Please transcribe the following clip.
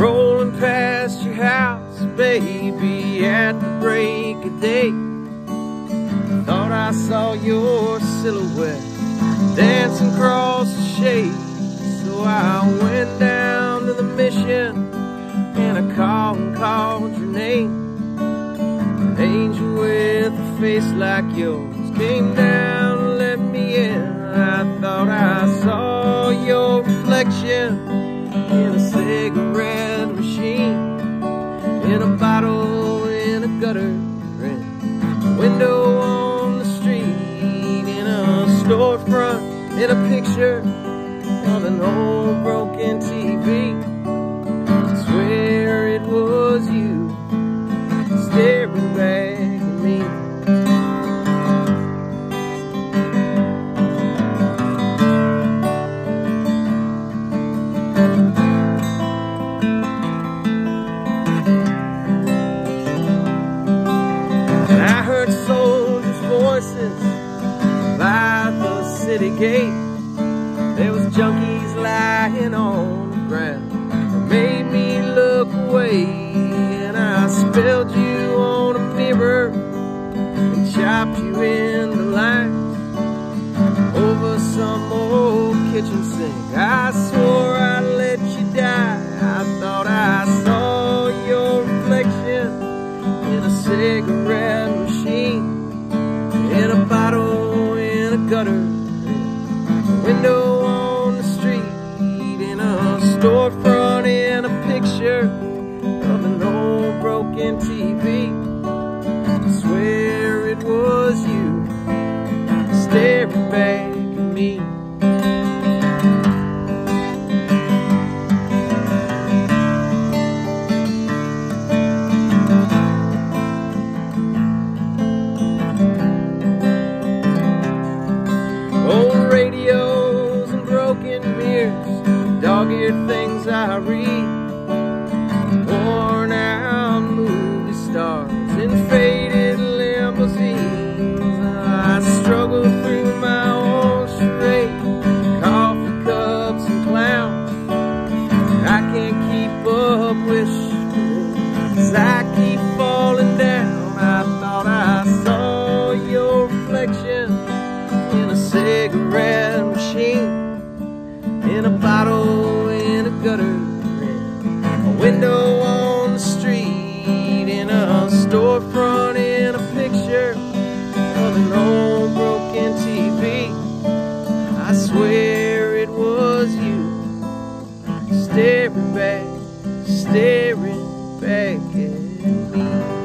Rolling past your house, baby, at the break of day. Thought I saw your silhouette dancing across the shade. So I went down to the mission and I called and called your name. An angel with a face like yours came down and let me in. I thought I saw your reflection in a bottle, in a gutter, in a window on the street, in a storefront, in a picture of an old broken TV. City gate. There was junkies lying on the ground. It made me look away, and I spilled you on a mirror and chopped you into lines over some old kitchen sink. I swore I'd let you die. I thought I saw your reflection in a cigarette machine, in a bottle, in a gutter, window on the street, in a storefront, in a picture of an old broken TV. I swear it was you staring back at me. I worn out movie stars in faded limousines. I struggle through my own charade, coffee cups and clowns. I can't keep up with staring back at me.